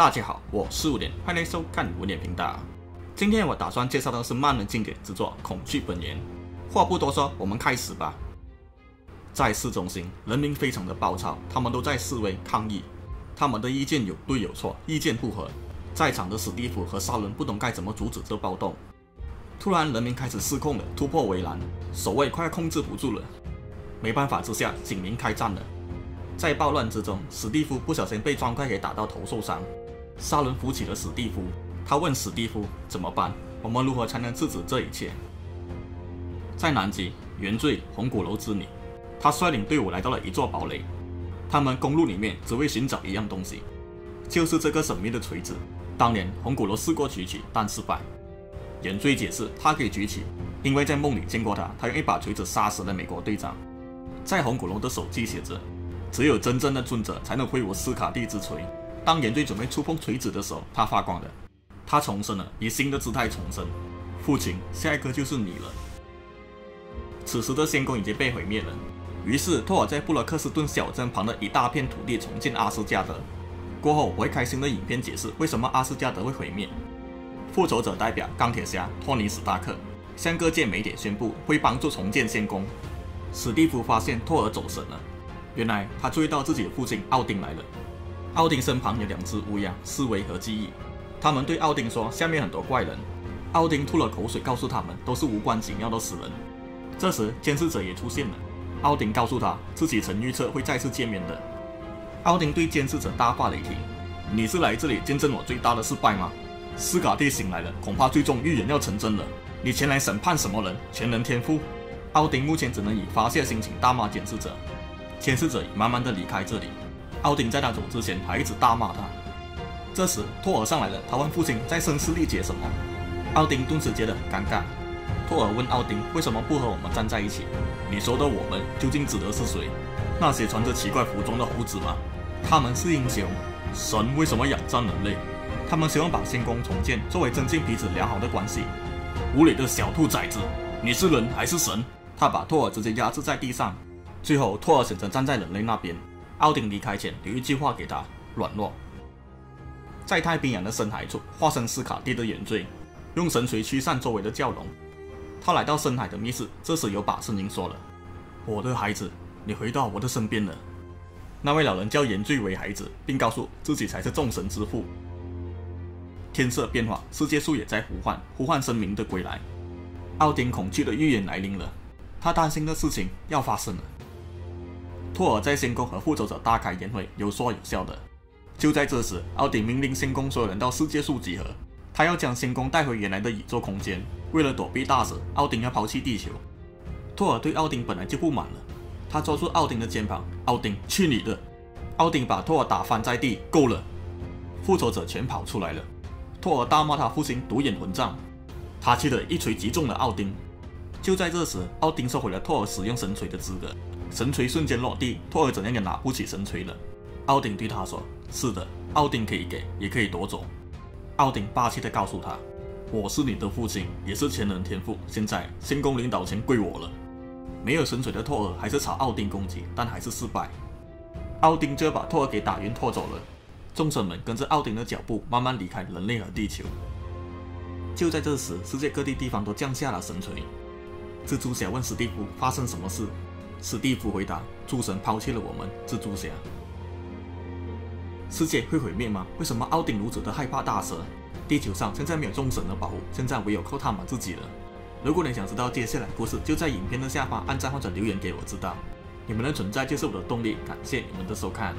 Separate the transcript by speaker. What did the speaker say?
Speaker 1: 大家好，我是五点，欢迎收看五点频道。今天我打算介绍的是漫人经典之作《恐惧本源》。话不多说，我们开始吧。在市中心，人民非常的暴躁，他们都在示威抗议，他们的意见有对有错，意见不合。在场的史蒂夫和沙伦不懂该怎么阻止这暴动。突然，人民开始失控了，突破围栏，守卫快要控制不住了。没办法之下，警民开战了。在暴乱之中，史蒂夫不小心被砖块给打到头受伤。沙伦扶起了史蒂夫，他问史蒂夫怎么办？我们如何才能制止这一切？在南极，原罪红古楼之女，他率领队伍来到了一座堡垒。他们公路里面只为寻找一样东西，就是这个神秘的锤子。当年红古楼试过举起，但失败。原罪解释，他可以举起，因为在梦里见过他，他用一把锤子杀死了美国队长。在红古楼的手记写着。只有真正的尊者才能挥舞斯卡蒂之锤。当原罪准备触碰锤子的时候，他发光了，他重生了，以新的姿态重生。父亲，下一个就是你了。此时的仙宫已经被毁灭了，于是托尔在布洛克斯顿小镇旁的一大片土地重建阿斯加德。过后我会开心的影片解释为什么阿斯加德会毁灭。复仇者代表钢铁侠托尼史达克向各界媒体宣布会帮助重建仙宫。史蒂夫发现托尔走神了。原来他注意到自己的父亲奥丁来了。奥丁身旁有两只乌鸦，思维和记忆。他们对奥丁说：“下面很多怪人。”奥丁吐了口水，告诉他们都是无关紧要的死人。这时监视者也出现了。奥丁告诉他自己曾预测会再次见面的。奥丁对监视者大发雷霆：“你是来这里见证我最大的失败吗？斯卡蒂醒来了，恐怕最终预言要成真了。你前来审判什么人？全能天赋？”奥丁目前只能以发泄心情大骂监视者。监视者慢慢的离开这里，奥丁在他走之前还一直大骂他。这时托尔上来了，他问父亲在声嘶力竭什么。奥丁顿时觉得很尴尬。托尔问奥丁为什么不和我们站在一起？你说的我们究竟指的是谁？那些穿着奇怪服装的猴子吗？他们是英雄。神为什么仰仗人类？他们希望把仙宫重建，作为增进彼此良好的关系。无理的小兔崽子，你是人还是神？他把托尔直接压制在地上。最后，托尔选择站在人类那边。奥丁离开前留一句话给他：软弱。在太平洋的深海处，化身斯卡蒂的原罪，用神锤驱散周围的蛟龙。他来到深海的密室，这时有把声音说了：“我的孩子，你回到我的身边了。”那位老人叫原罪为孩子，并告诉自己才是众神之父。天色变化，世界树也在呼唤，呼唤生命的归来。奥丁恐惧的预言来临了，他担心的事情要发生了。托尔在仙宫和复仇者大开宴会，有说有笑的。就在这时，奥丁命令仙宫所有人到世界树集合，他要将仙宫带回原来的宇宙空间。为了躲避大蛇，奥丁要抛弃地球。托尔对奥丁本来就不满了，他抓住奥丁的肩膀：“奥丁，去你的！”奥丁把托尔打翻在地，够了！复仇者全跑出来了。托尔大骂他父亲独眼混账，他气得一锤击中了奥丁。就在这时，奥丁收回了托尔使用神锤的资格。神锤瞬间落地，托尔怎样也拿不起神锤了。奥丁对他说：“是的，奥丁可以给，也可以夺走。”奥丁霸气地告诉他：“我是你的父亲，也是全能天赋。现在仙宫领导权归我了。”没有神锤的托尔还是朝奥丁攻击，但还是失败。奥丁就要把托尔给打晕拖走了。众神们跟着奥丁的脚步慢慢离开人类和地球。就在这时，世界各地地方都降下了神锤。蜘蛛侠问史蒂夫：“发生什么事？”史蒂夫回答：“诸神抛弃了我们，蜘蛛侠。世界会毁灭吗？为什么奥丁如此的害怕大蛇？地球上现在没有众神的保护，现在唯有靠他们自己了。如果你想知道接下来故事，就在影片的下方按赞或者留言给我知道。你们的存在就是我的动力，感谢你们的收看。